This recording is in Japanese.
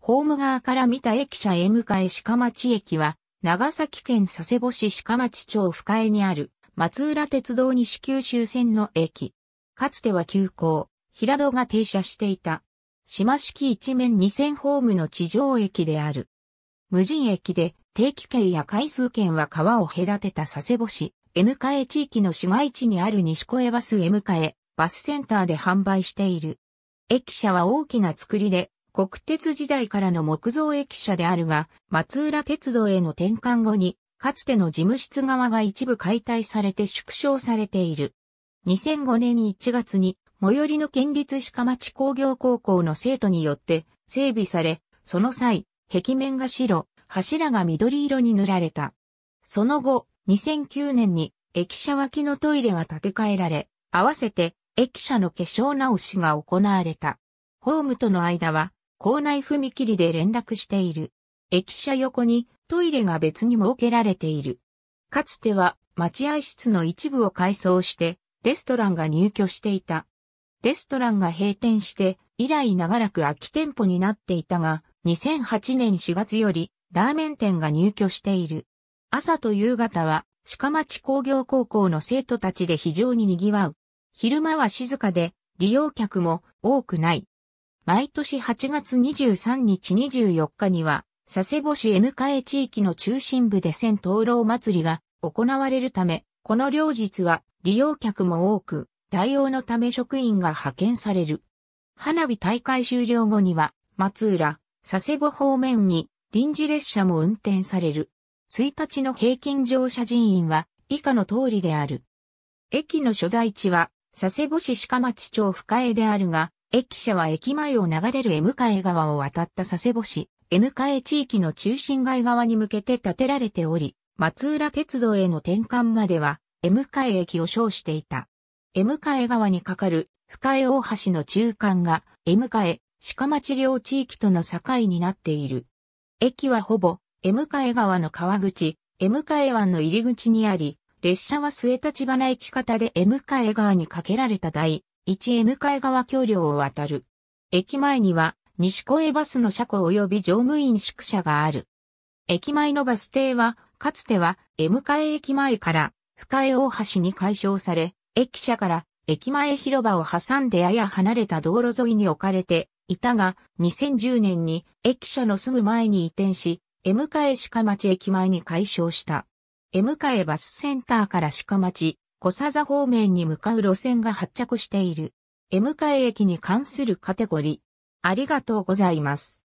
ホーム側から見た駅舎へ向かえ鹿町駅は、長崎県佐世保市鹿町町深江にある松浦鉄道西九州線の駅。かつては急行、平戸が停車していた。島式一面二線ホームの地上駅である。無人駅で定期券や回数券は川を隔てた佐世保市、江迎地域の市街地にある西越バス江迎バスセンターで販売している。駅舎は大きな作りで、国鉄時代からの木造駅舎であるが、松浦鉄道への転換後に、かつての事務室側が一部解体されて縮小されている。2005年1月に、最寄りの県立鹿町工業高校の生徒によって整備され、その際、壁面が白、柱が緑色に塗られた。その後、2009年に駅舎脇のトイレが建て替えられ、合わせて駅舎の化粧直しが行われた。ホームとの間は、校内踏切で連絡している。駅舎横にトイレが別に設けられている。かつては待合室の一部を改装してレストランが入居していた。レストランが閉店して以来長らく空き店舗になっていたが、2008年4月よりラーメン店が入居している。朝と夕方は鹿町工業高校の生徒たちで非常に賑わう。昼間は静かで利用客も多くない。毎年8月23日24日には佐世保市江迎地域の中心部で千灯籠祭りが行われるため、この両日は利用客も多く、対応のため職員が派遣される。花火大会終了後には、松浦、佐世保方面に臨時列車も運転される。1日の平均乗車人員は以下の通りである。駅の所在地は佐世保市鹿町町深江であるが、駅舎は駅前を流れる江迎川を渡った佐世保市、江迎地域の中心街側に向けて建てられており、松浦鉄道への転換までは、江迎駅を称していた。江迎川に架かる深江大橋の中間が江迎鹿町両地域との境になっている。駅はほぼ江迎川の川口、江迎湾の入り口にあり、列車は末立花駅方で江迎川に架けられた台、1M 海川橋梁を渡る。駅前には、西小江バスの車庫及び乗務員宿舎がある。駅前のバス停は、かつては、M 海駅前から、深江大橋に解消され、駅舎から駅前広場を挟んでやや離れた道路沿いに置かれていたが、2010年に駅舎のすぐ前に移転し、M カエ鹿町駅前に解消した。M カバスセンターから鹿町小佐座方面に向かう路線が発着している。江迎駅に関するカテゴリー。ありがとうございます。